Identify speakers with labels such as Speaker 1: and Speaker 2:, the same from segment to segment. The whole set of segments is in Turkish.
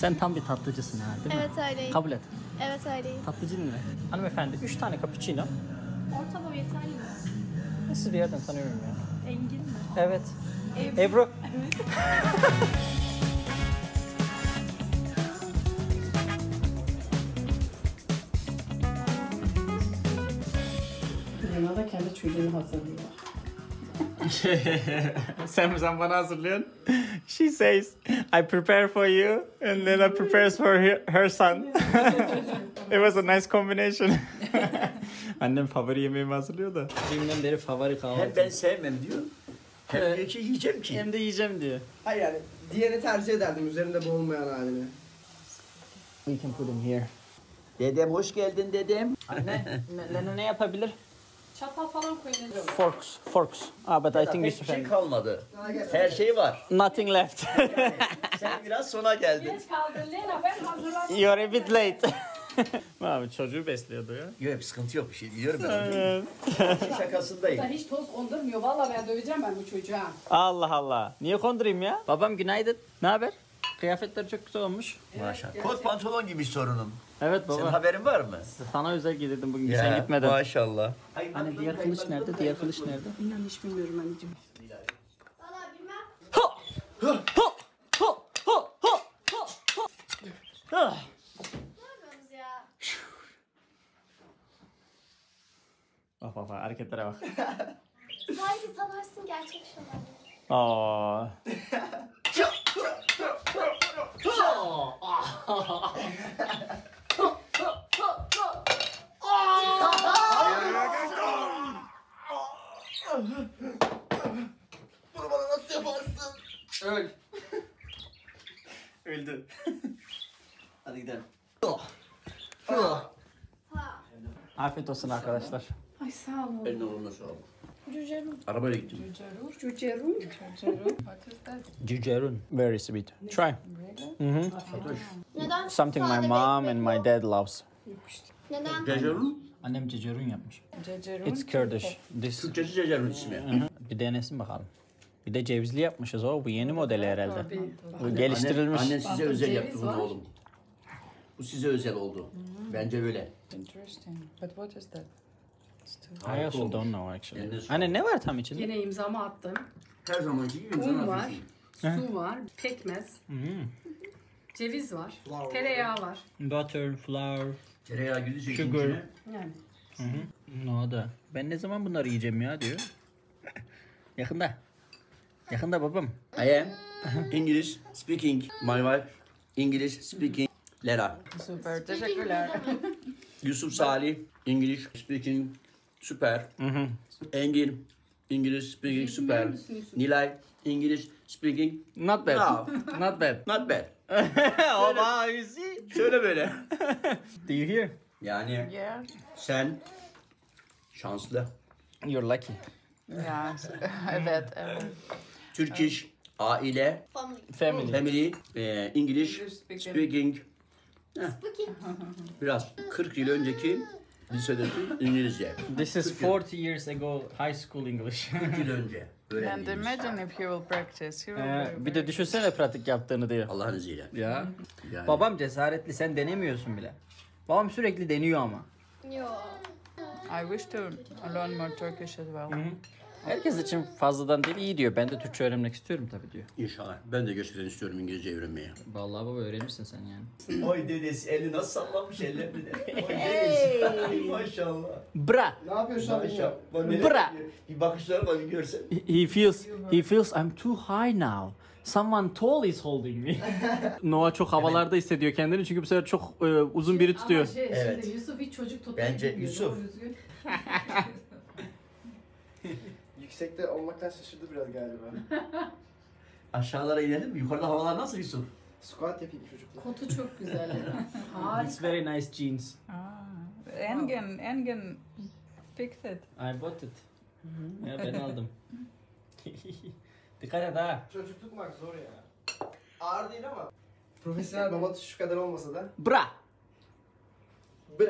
Speaker 1: Sen tam bir tatlıcısın ha değil mi?
Speaker 2: Evet öyleyim.
Speaker 1: Kabul et.
Speaker 2: Evet öyleyim.
Speaker 1: Tatlıcı ne? Hanımefendi 3 tane cappuccino.
Speaker 2: Orta boy yeterli mi?
Speaker 1: Ben sizi bir yerden tanıyorum ya.
Speaker 2: Engin mi?
Speaker 1: Evet. Ebru.
Speaker 3: Lena da kendi çocuğunu hazırlıyor.
Speaker 1: sen, sen bana hazırlıyorsun. She says, I prepare for you and then I prepares for her, her son. It was a nice combination. Annem favori yemeğimi hazırlıyor da. Düğünden beri favori
Speaker 4: Hem
Speaker 1: kahvaltı.
Speaker 4: ben sevmem diyor. Hem
Speaker 1: Evet.
Speaker 4: diyor ki yiyeceğim ki.
Speaker 1: Hem de yiyeceğim diyor.
Speaker 5: Hayır yani diğerini tercih ederdim üzerinde bulunmayan halini.
Speaker 1: We can put him here.
Speaker 4: Dedem hoş geldin dedem.
Speaker 1: Anne, Lena ne yapabilir?
Speaker 3: Çatal falan koyun.
Speaker 1: Forks, forks. Ah, but I think
Speaker 4: Pek
Speaker 1: Yusuf
Speaker 4: bir şey kalmadı. Her şey var.
Speaker 1: Nothing left.
Speaker 4: Sen biraz sona geldin.
Speaker 3: Geç kaldın Lena ben hazırladım.
Speaker 1: You're a bit late. Abi çocuğu besliyordu ya.
Speaker 4: Yok sıkıntı yok bir şey biliyorum ben. onu. Şakasındayım.
Speaker 3: Da hiç toz ondurmuyor. Vallahi ben döveceğim ben bu çocuğa.
Speaker 1: Allah Allah. Niye kondurayım ya? Babam günaydın. Ne haber? Kıyafetler çok güzel olmuş.
Speaker 4: Maşallah. Kot pantolon gibi sorunum.
Speaker 1: Evet
Speaker 4: Senin
Speaker 1: baba.
Speaker 4: haberin var mı?
Speaker 1: Sana özel giydirdim bugün sen gitmedin.
Speaker 4: Maşallah.
Speaker 1: Hani diğer kılıç nerede? Diğer kılıç nerede?
Speaker 3: İnan hiç bilmiyorum anneciğim.
Speaker 1: Ah!
Speaker 2: Ya?
Speaker 1: Bak bak bak hareketlere bak.
Speaker 2: Sanki sanarsın gerçek şamanı.
Speaker 1: Aa.
Speaker 4: Bunu bana nasıl yaparsın?
Speaker 1: Öl. Öldü.
Speaker 4: Hadi gidelim.
Speaker 2: Ha.
Speaker 1: Afiyet olsun arkadaşlar.
Speaker 3: Ay sağ olun.
Speaker 4: Eline koluna sağlık.
Speaker 2: Cücerim.
Speaker 4: Arabayla gittim.
Speaker 3: Cucerun. Cucerun. Cucerun. What is that?
Speaker 1: Cicerun. Very sweet. Try.
Speaker 2: Neden?
Speaker 1: Something my mom and my dad loves.
Speaker 2: Neden?
Speaker 4: Cecerun.
Speaker 1: Annem cicerun yapmış.
Speaker 3: Cucerun.
Speaker 1: It's Kurdish. This
Speaker 4: Türkçesi Cecerun ismi.
Speaker 1: Hı, bir denesin bakalım. Bir de cevizli yapmışız o. Bu yeni modeli herhalde. Bu geliştirilmiş.
Speaker 4: Annen size özel yaptı bunu oğlum. Bu size özel oldu. Bence öyle.
Speaker 3: Interesting. But what is that?
Speaker 1: I
Speaker 4: Harika
Speaker 1: also
Speaker 4: olmuş.
Speaker 1: don't know actually.
Speaker 4: Eline sağlık.
Speaker 1: Anne ne var tam içinde?
Speaker 3: Yine imzamı attım.
Speaker 4: Her zamanki gibi
Speaker 3: Un var. Su var. Pekmez.
Speaker 1: Hmm.
Speaker 3: Ceviz var.
Speaker 5: Flour.
Speaker 3: Tereyağı var.
Speaker 1: Butter, flour.
Speaker 4: Tereyağı gidecek
Speaker 1: Sugar.
Speaker 4: içine.
Speaker 3: Yani.
Speaker 1: No da. Ben ne zaman bunları yiyeceğim ya diyor. Yakında. Yakında babam.
Speaker 4: I am English speaking. My wife English speaking. Lera.
Speaker 3: Süper. Teşekkürler.
Speaker 4: Yusuf Salih English speaking. Süper. Engin English speaking süper. Nilay English speaking.
Speaker 1: Not bad.
Speaker 4: No.
Speaker 1: Not bad.
Speaker 4: Not bad.
Speaker 1: oh wow, you see?
Speaker 4: Şöyle böyle.
Speaker 1: Do you hear?
Speaker 4: Yani
Speaker 3: Yeah.
Speaker 4: sen şanslı.
Speaker 1: You're lucky.
Speaker 3: Ya. evet. Evet.
Speaker 4: Türk iş, aile,
Speaker 2: Family.
Speaker 1: Family.
Speaker 4: family, e, English
Speaker 3: English speaking.
Speaker 4: speaking. Biraz 40 yıl önceki lisedeki İngilizce.
Speaker 1: This is 40 years ago high school English.
Speaker 4: 40 yıl önce
Speaker 6: And
Speaker 4: öğrendiğimiz.
Speaker 6: imagine if he will practice. He will
Speaker 1: Ee,
Speaker 6: be
Speaker 1: bir de düşünsene pratik yaptığını diyor.
Speaker 4: Allah'ın izniyle.
Speaker 1: Ya.
Speaker 4: Yani.
Speaker 1: Babam cesaretli sen denemiyorsun bile. Babam sürekli deniyor ama.
Speaker 2: Yo.
Speaker 6: I wish to learn more Turkish as well.
Speaker 1: Herkes için fazladan değil iyi diyor. Ben de Türkçe öğrenmek istiyorum tabii diyor.
Speaker 4: İnşallah. Ben de gerçekten istiyorum İngilizce öğrenmeyi.
Speaker 1: Vallahi baba öğrenirsin sen yani.
Speaker 4: Oy dedesi eli nasıl sallamış ellerini de. Oy dedesi. Maşallah.
Speaker 1: Bra.
Speaker 5: Ne yapıyorsun abi?
Speaker 4: Maşallah.
Speaker 1: Bra.
Speaker 4: Bir bakışları var bir görsen.
Speaker 1: He feels he feels I'm too high now. Someone tall is holding me. Noah çok havalarda hissediyor kendini çünkü bu sefer çok e, uzun biri tutuyor.
Speaker 3: Ama şey,
Speaker 4: Evet.
Speaker 3: şimdi Yusuf hiç çocuk tutmayı
Speaker 4: Bence Yusuf.
Speaker 5: Yüksekte olmaktan şaşırdı biraz galiba.
Speaker 4: Aşağılara inelim mi? Yukarıda havalar nasıl Yusuf?
Speaker 5: Squat yapayım çocuklar.
Speaker 3: Kotu çok güzel. Harika.
Speaker 1: It's very nice jeans.
Speaker 6: Ah, Engen, Engen picked it.
Speaker 1: I bought it. Ya ben aldım. Dikkat et ha.
Speaker 5: Çocuk tutmak zor ya. Ağır değil ama. Profesyonel baba tutuşu kadar olmasa da.
Speaker 1: Bra.
Speaker 4: Ay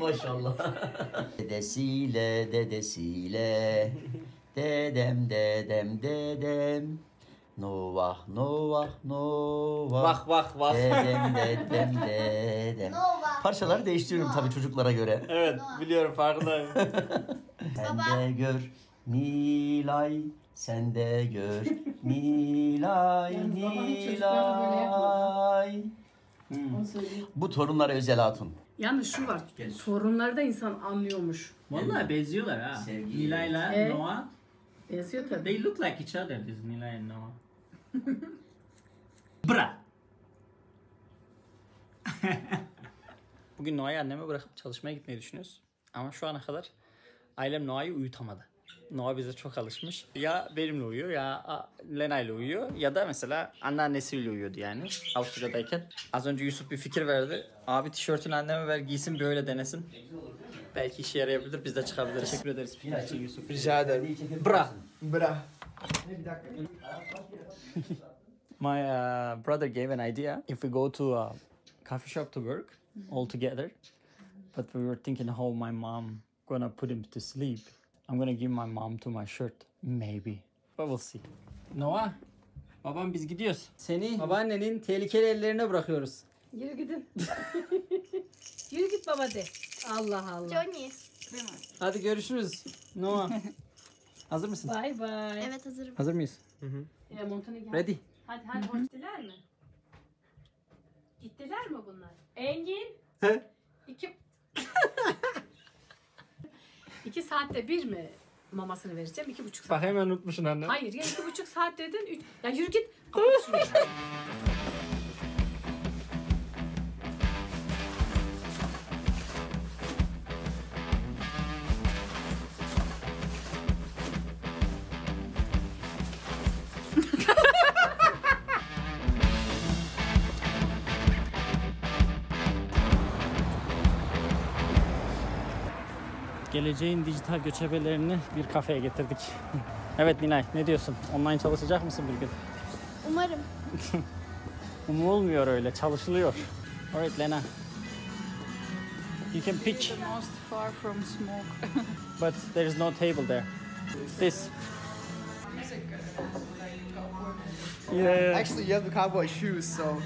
Speaker 4: maşallah. dedesiyle dedesiyle dedem dedem dedem Novah, Novah, Novah.
Speaker 1: Vah vah vah.
Speaker 4: Dedem, dedem, dedem.
Speaker 2: Nova.
Speaker 4: Parçaları değiştiriyorum tabii çocuklara göre.
Speaker 1: Evet biliyorum farkındayım.
Speaker 4: Sen de gör Nilay, sen de gör Nilay. Nilay.
Speaker 3: Onu söyleyeyim.
Speaker 4: Bu torunlara özel hatun.
Speaker 3: Yalnız şu var. Torunları da insan anlıyormuş.
Speaker 7: Vallahi benziyorlar ha.
Speaker 4: Sevgi.
Speaker 7: Nilay'la
Speaker 3: E?
Speaker 7: Noah.
Speaker 3: Benziyor tabii.
Speaker 7: They look like each other, this Nilay and Noah. Bra.
Speaker 1: Bugün Noah'yı anneme bırakıp çalışmaya gitmeyi düşünüyoruz. Ama şu ana kadar ailem Noah'yı uyutamadı. Noah bize çok alışmış. Ya benimle uyuyor ya Lena ile uyuyor ya da mesela anneannesiyle uyuyordu yani Avusturya'dayken. Az önce Yusuf bir fikir verdi. Abi tişörtünü anneme ver giysin böyle denesin. Belki işe yarayabilir biz de çıkabiliriz. Teşekkür ederiz fikir için Yusuf.
Speaker 5: Rica ederim.
Speaker 1: Bra.
Speaker 5: Bra. Ne bir dakika.
Speaker 1: My uh, brother gave an idea if we go to a coffee shop to work all together, but we were thinking how my mom gonna put him to sleep. I'm gonna give my mom to my shirt, maybe, but we'll see. Noah, babam biz gidiyoruz. Seni babaannenin tehlikeli ellerine bırakıyoruz.
Speaker 3: Yürü gidin. Yürü git baba de. Allah Allah.
Speaker 2: Johnny.
Speaker 1: Hadi görüşürüz. Noah. Hazır mısın?
Speaker 3: Bay bay.
Speaker 2: Evet hazırım.
Speaker 1: Hazır mıyız?
Speaker 3: Ya montunu gel.
Speaker 1: Ready.
Speaker 3: Hadi hadi gittiler mi? Gittiler mi bunlar? Engin.
Speaker 1: He?
Speaker 3: İki... iki saatte bir mi mamasını vereceğim? İki buçuk saat.
Speaker 1: Bak hemen unutmuşsun anne.
Speaker 3: Hayır ya iki buçuk saat dedin. Üç... Ya yürü git. Kapat şunu.
Speaker 1: Geleceğin dijital göçebelerini bir kafeye getirdik. evet Nilay ne diyorsun? Online çalışacak mısın bir gün?
Speaker 2: Umarım.
Speaker 1: Umulmuyor öyle çalışılıyor. Alright Lena. You can pick
Speaker 6: The most far from smoke.
Speaker 1: but there is no table there. This. Yeah.
Speaker 5: Actually, you have the cowboy shoes, so.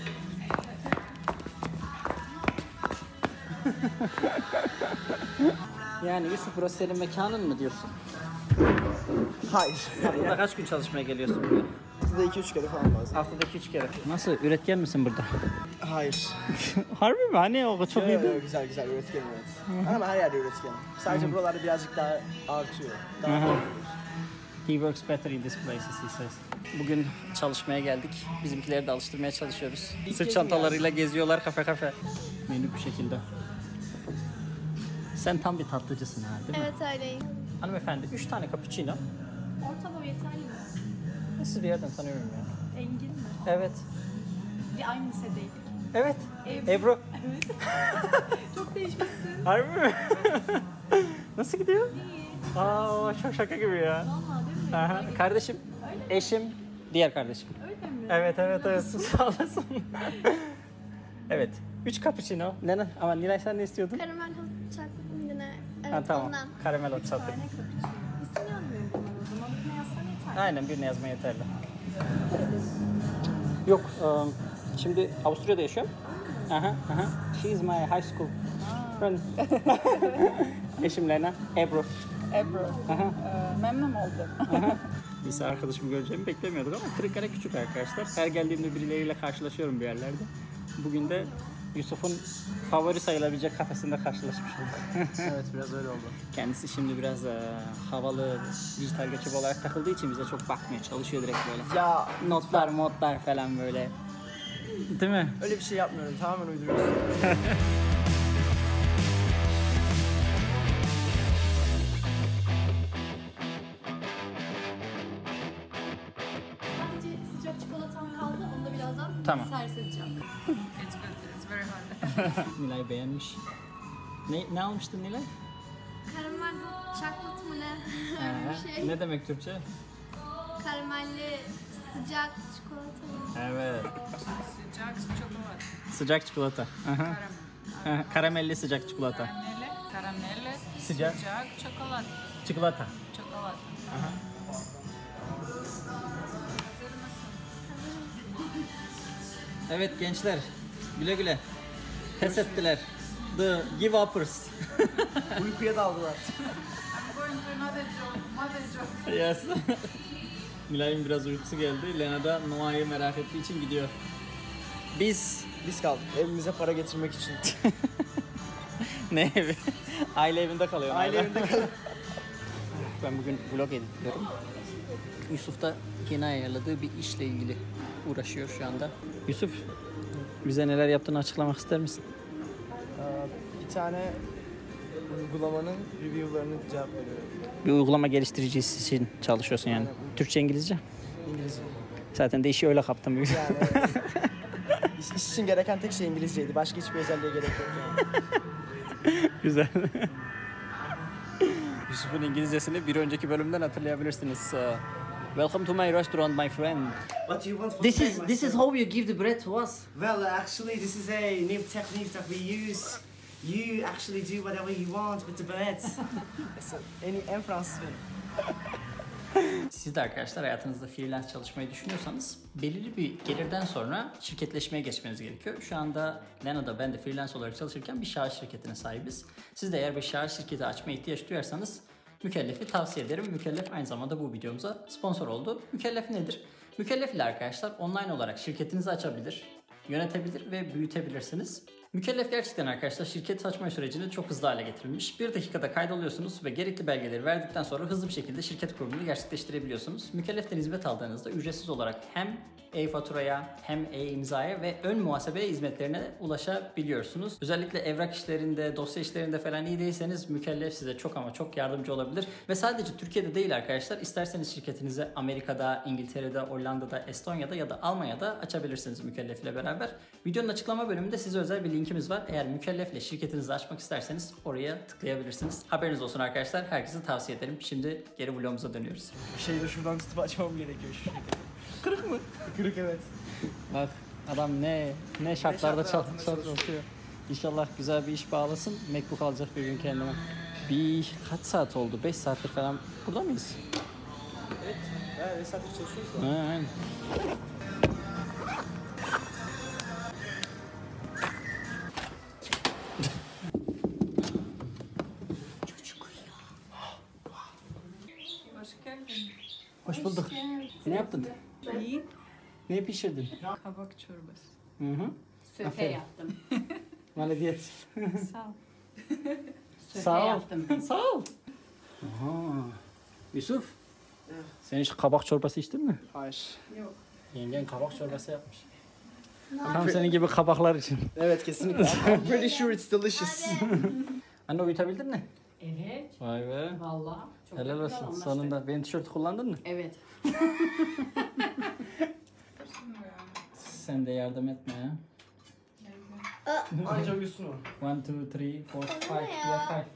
Speaker 1: Yani Yusuf burası senin mekanın mı diyorsun?
Speaker 5: Hayır.
Speaker 1: Haftada kaç gün çalışmaya geliyorsun buraya?
Speaker 5: Haftada 2-3 kere falan lazım.
Speaker 1: Haftada 2-3 kere. Nasıl? Üretken misin burada?
Speaker 5: Hayır.
Speaker 1: Harbi mi? Hani o çok iyi
Speaker 5: yo,
Speaker 1: değil.
Speaker 5: yo, güzel güzel üretkenim evet. Ama her yerde üretkenim. Sadece buralarda birazcık daha artıyor. Daha
Speaker 1: Hı. He works better in these places, he says. Bugün çalışmaya geldik. Bizimkileri de alıştırmaya çalışıyoruz. Sırt çantalarıyla geziyorlar kafe kafe. Menü bu şekilde. Sen tam bir tatlıcısın ha değil mi?
Speaker 2: Evet öyleyim.
Speaker 1: Hanımefendi 3 tane cappuccino.
Speaker 2: Orta boy yeterli mi?
Speaker 1: Sizi bir yerden tanıyorum ya.
Speaker 2: Engin mi?
Speaker 1: Evet.
Speaker 2: Bir aynı lisedeydik.
Speaker 1: Evet. Ebru.
Speaker 2: Çok değişmişsin.
Speaker 1: Harbi mi? Nasıl gidiyor? İyi. Aa çok şaka gibi ya.
Speaker 2: Valla değil mi?
Speaker 1: Aha, kardeşim, eşim, diğer kardeşim.
Speaker 2: Öyle mi?
Speaker 1: Evet evet evet sağ olasın. evet. Üç cappuccino. Nene ama Nilay sen ne istiyordun?
Speaker 2: Karamel Evet
Speaker 1: ha tamam.
Speaker 2: ondan.
Speaker 1: Karamel hot chocolate.
Speaker 2: İsim yazmıyorum bunlar o zaman. Ne yazsan yeter.
Speaker 1: Aynen birine yazma yeterli. Yok, ıı, şimdi Avusturya'da yaşıyorum. Aha, aha. She is my high school friend. Eşim Lena, Ebru.
Speaker 6: Ebru.
Speaker 1: Aha.
Speaker 6: Ee, memnun oldum.
Speaker 1: Lise arkadaşımı göreceğimi beklemiyorduk ama Kırıkkale küçük arkadaşlar. Her geldiğimde birileriyle karşılaşıyorum bir yerlerde. Bugün de Yusuf'un favori sayılabilecek kafesinde karşılaşmış olduk.
Speaker 5: Evet biraz öyle oldu.
Speaker 1: Kendisi şimdi biraz e, havalı, dijital göçebe olarak takıldığı için bize çok bakmıyor. Çalışıyor direkt böyle.
Speaker 5: Ya
Speaker 1: Notlar, modlar falan böyle. Değil mi?
Speaker 5: öyle bir şey yapmıyorum. Tamamen uyduruyorsun.
Speaker 2: Sadece sıcak çikolatam kaldı. Onu da birazdan
Speaker 1: Tamam.
Speaker 2: servis edeceğim.
Speaker 6: Very hard.
Speaker 1: Nilay beğenmiş. Ne, ne almıştın Nilay?
Speaker 2: Karamel chocolate mı ne?
Speaker 1: Ee,
Speaker 2: şey.
Speaker 1: Ne demek Türkçe?
Speaker 2: Karamelli sıcak çikolata mı?
Speaker 1: Evet.
Speaker 6: Sıcak çikolata.
Speaker 1: Sıcak çikolata. Aha.
Speaker 6: Karamel.
Speaker 1: Karamelli sıcak çikolata.
Speaker 6: Karamelle. Karamelle.
Speaker 1: Sıcak.
Speaker 6: Sıcak çikolata.
Speaker 1: Çikolata.
Speaker 6: Çikolata.
Speaker 1: Aha. Evet gençler. Güle güle. Pes ettiler. The give uppers.
Speaker 5: Uykuya daldılar.
Speaker 1: yes. Nilay'ın biraz uykusu geldi. Lena da Noah'yı merak ettiği için gidiyor. Biz
Speaker 5: Biz kaldık evimize para getirmek için.
Speaker 1: ne evi? Aile evinde kalıyorum.
Speaker 5: Aile evinde kalıp
Speaker 1: Ben bugün vlog editliyorum. Yusuf da yeni ayarladığı bir işle ilgili uğraşıyor şu anda. Yusuf, bize neler yaptığını açıklamak ister misin?
Speaker 5: bir tane uygulamanın review'larını cevap veriyorum.
Speaker 1: Bir uygulama geliştiricisi için çalışıyorsun yani. Türkçe, İngilizce.
Speaker 5: İngilizce.
Speaker 1: Zaten de işi öyle kaptım.
Speaker 5: Yani evet. iş, iş için gereken tek şey İngilizceydi. Başka hiçbir özelliğe gerek yok yani.
Speaker 1: Güzel. Yusuf'un İngilizcesini bir önceki bölümden hatırlayabilirsiniz. Welcome to my restaurant, my friend.
Speaker 8: What do you want for
Speaker 1: This
Speaker 8: today,
Speaker 1: is this is how you give the bread to us.
Speaker 8: Well, uh, actually, this is a new technique that we use. You actually do whatever you want with the bread.
Speaker 5: En, iyi- en Fransız benim.
Speaker 1: Siz de arkadaşlar hayatınızda freelance çalışmayı düşünüyorsanız belirli bir gelirden sonra şirketleşmeye geçmeniz gerekiyor. Şu anda Lena da ben de freelance olarak çalışırken bir şahıs şirketine sahibiz. Siz de eğer bir şahıs şirketi açmaya ihtiyaç duyarsanız Mükellef'i tavsiye ederim. Mükellef aynı zamanda bu videomuza sponsor oldu. Mükellef nedir? Mükellef ile arkadaşlar online olarak şirketinizi açabilir, yönetebilir ve büyütebilirsiniz. Mükellef gerçekten arkadaşlar şirket açma sürecini çok hızlı hale getirilmiş. Bir dakikada kaydoluyorsunuz ve gerekli belgeleri verdikten sonra hızlı bir şekilde şirket kurumunu gerçekleştirebiliyorsunuz. Mükelleften hizmet aldığınızda ücretsiz olarak hem e-faturaya hem e-imzaya ve ön muhasebe hizmetlerine ulaşabiliyorsunuz. Özellikle evrak işlerinde, dosya işlerinde falan iyi değilseniz mükellef size çok ama çok yardımcı olabilir. Ve sadece Türkiye'de değil arkadaşlar. isterseniz şirketinizi Amerika'da, İngiltere'de, Hollanda'da, Estonya'da ya da Almanya'da açabilirsiniz mükellef ile beraber. Videonun açıklama bölümünde size özel bir linkimiz var. Eğer mükellefle şirketinizi açmak isterseniz oraya tıklayabilirsiniz. Haberiniz olsun arkadaşlar. Herkese tavsiye ederim. Şimdi geri vlogumuza dönüyoruz.
Speaker 5: Bir şeyi de şuradan tutup açmam gerekiyor. şu Kırık mı? Kırık evet.
Speaker 1: Bak adam ne ne şartlarda
Speaker 5: şartlar
Speaker 1: çal-
Speaker 5: altında
Speaker 1: çalışıyor. İnşallah güzel bir iş bağlasın. Macbook alacak bir gün kendime. Bir kaç saat oldu? 5 saattir falan burada mıyız?
Speaker 5: Evet, Vesat'ta çalışıyoruz da.
Speaker 1: Ha, aynen.
Speaker 6: Hoş
Speaker 1: bulduk. Ne yaptın?
Speaker 6: İyi.
Speaker 1: Ne pişirdin?
Speaker 6: Kabak çorbası.
Speaker 1: Hı hı.
Speaker 9: Söfe
Speaker 1: Aferin.
Speaker 9: yaptım.
Speaker 1: Maliyet.
Speaker 6: Sağ ol.
Speaker 9: Söfe
Speaker 1: Sağ ol.
Speaker 9: yaptım.
Speaker 1: Sağ ol. Aha. Yusuf. Sen hiç kabak çorbası içtin mi?
Speaker 5: Hayır.
Speaker 1: Yengen kabak çorbası yapmış. Tam senin gibi kabaklar için.
Speaker 5: Evet kesinlikle. I'm pretty sure it's delicious.
Speaker 1: Anne uyutabildin mi?
Speaker 9: Evet.
Speaker 1: Vay be.
Speaker 9: Vallahi. Çok
Speaker 1: Helal
Speaker 9: da güzel
Speaker 1: olsun.
Speaker 9: anlaştık.
Speaker 1: Sonunda benim tişörtü kullandın mı?
Speaker 9: Evet.
Speaker 1: Sen de yardım etme ya.
Speaker 5: Anca uyusun o.
Speaker 1: 1, 2, 3, 4, 5. Yeah, five.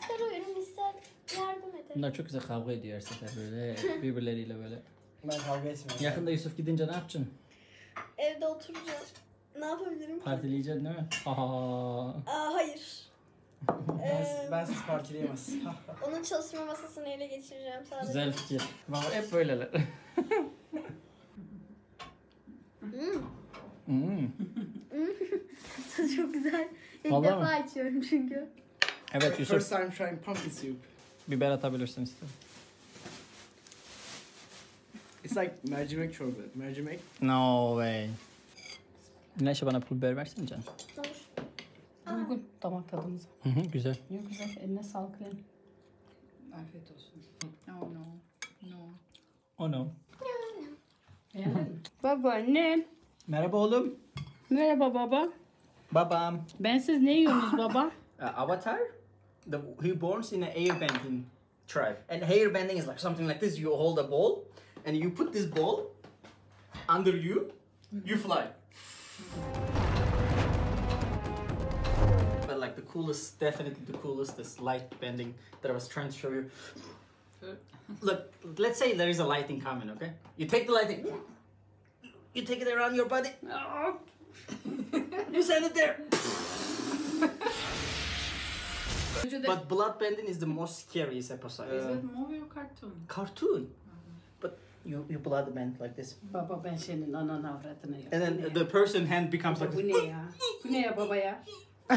Speaker 2: İster uyurum ister yardım ederim.
Speaker 1: Bunlar çok güzel kavga ediyor her sefer böyle birbirleriyle böyle.
Speaker 5: Ben kavga etmiyorum.
Speaker 1: Yakında Yusuf gidince ne yapacaksın?
Speaker 2: Evde oturacağım. Ne yapabilirim?
Speaker 1: Partileyeceksin değil mi? Aa.
Speaker 2: Aa, hayır.
Speaker 5: Ben, ben siz partileyemez.
Speaker 2: onun çalışma masasını ele geçireceğim sadece.
Speaker 1: Güzel fikir. Baba hep böyleler. Hmm.
Speaker 2: Tadı çok güzel. İlk
Speaker 1: Vallahi
Speaker 2: defa içiyorum çünkü.
Speaker 1: Evet
Speaker 5: First
Speaker 1: Yusuf
Speaker 5: time trying pumpkin soup.
Speaker 1: biber atabilirsin istedim.
Speaker 5: It's like mercimek çorba. Mercimek.
Speaker 1: No way. Güneşe bana pul biber versene canım.
Speaker 2: Olur.
Speaker 9: Uygun damak tadımıza.
Speaker 1: Hı hı, güzel.
Speaker 9: Yok güzel. Eline sağlık Len.
Speaker 6: Afiyet olsun. Oh no. No.
Speaker 1: Oh no.
Speaker 9: Beğendin mi? Babaannem.
Speaker 1: Merhaba oğlum.
Speaker 9: Merhaba baba.
Speaker 1: Babam.
Speaker 9: Ben siz ne yiyorsunuz baba?
Speaker 1: Uh, Avatar, the, he borns in an airbending tribe. And airbending is like something like this. You hold a ball, and you put this ball under you, you fly. Coolest, definitely the coolest this light bending that I was trying to show you. Look, let's say there is a lighting coming, okay? You take the lighting, you take it around your body, you send it there. But blood bending is the most scariest episode.
Speaker 6: is it movie or cartoon?
Speaker 1: cartoon. Mm-hmm. But
Speaker 5: You, you the band like this.
Speaker 3: Baba ben senin anan avradına yok.
Speaker 1: And then the person hand becomes like
Speaker 3: Bu ne ya? Bu ne ya baba ya?
Speaker 6: I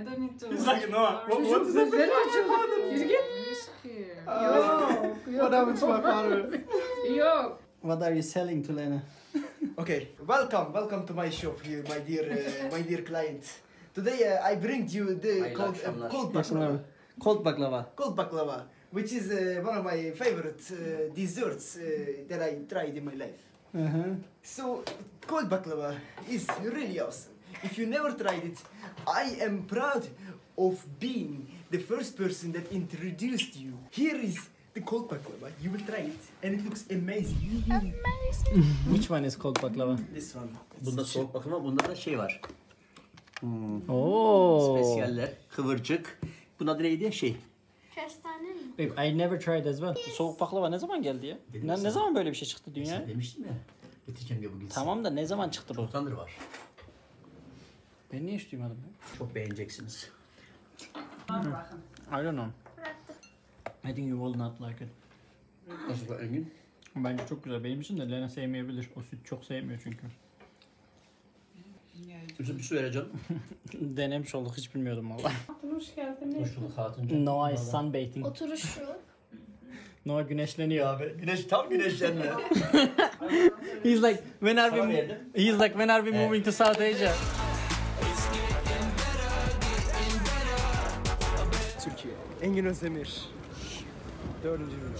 Speaker 6: don't need to.
Speaker 1: It's like Noah. What, what is
Speaker 3: Ver acaba. Yürü git.
Speaker 6: Scared.
Speaker 5: What happened to my father?
Speaker 3: Yok.
Speaker 1: What are you selling to Lena?
Speaker 5: Okay, welcome, welcome to my shop here, my dear, uh, my dear client. Today uh, I bring you the
Speaker 4: Hayırlı
Speaker 5: cold, uh, cold baklava.
Speaker 1: Cold baklava.
Speaker 5: Cold baklava, which is uh, one of my favorite uh, desserts uh, that I tried in my life.
Speaker 1: Uh-huh.
Speaker 5: So, cold baklava is really awesome. If you never tried it, I am proud of being the first person that introduced you. Here is the cold baklava. You will try it, and it looks amazing.
Speaker 1: Which one is cold baklava?
Speaker 5: This one.
Speaker 4: Bunda soğuk bakıma bunda da şey var.
Speaker 1: Oh.
Speaker 4: Spesiyaller, kıvırcık. Bunun adı neydi? Şey.
Speaker 1: Babe, I never tried as well. Soğuk baklava ne zaman geldi ya?
Speaker 4: Dedim
Speaker 1: Ne,
Speaker 4: sana.
Speaker 1: ne zaman böyle bir şey çıktı dünya?
Speaker 4: Sen demiştim ya. Getireceğim diye bugün.
Speaker 1: Tamam da ne zaman çıktı bu?
Speaker 4: Çoktandır var.
Speaker 1: Ben niye hiç duymadım ya?
Speaker 4: Çok beğeneceksiniz.
Speaker 1: I don't know. I think you will not like it.
Speaker 4: Nasıl da Engin?
Speaker 1: Bence çok güzel. Benim için de Lena sevmeyebilir. O süt çok sevmiyor çünkü.
Speaker 4: Üzüm bir su vereceğim.
Speaker 1: Denemiş olduk hiç bilmiyordum valla.
Speaker 9: Hoş geldiniz.
Speaker 4: Hoş bulduk hatunca.
Speaker 1: Noah is sunbathing.
Speaker 2: Oturuş şu.
Speaker 1: Noah güneşleniyor.
Speaker 4: Abi güneş tam güneşlenme.
Speaker 1: He's like when are
Speaker 4: Sana
Speaker 1: we
Speaker 4: verdim.
Speaker 1: He's like when are we
Speaker 4: Evet.
Speaker 1: moving to South Asia?
Speaker 5: Türkiye. Engin Özdemir. Dördüncü bölüm.